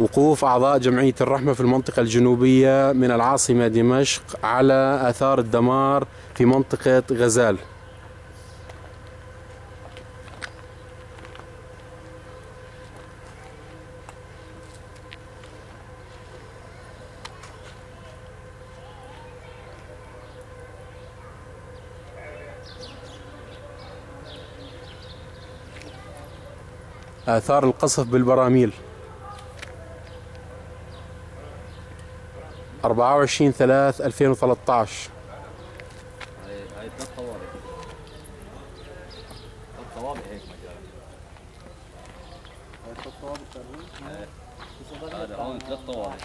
وقوف أعضاء جمعية الرحمة في المنطقة الجنوبية من العاصمة دمشق على آثار الدمار في منطقة غزال. آثار القصف بالبراميل. 24 3 2013 هاي ثلاث ثلاث طوابق هيك مجال هذا هون ثلاث طابق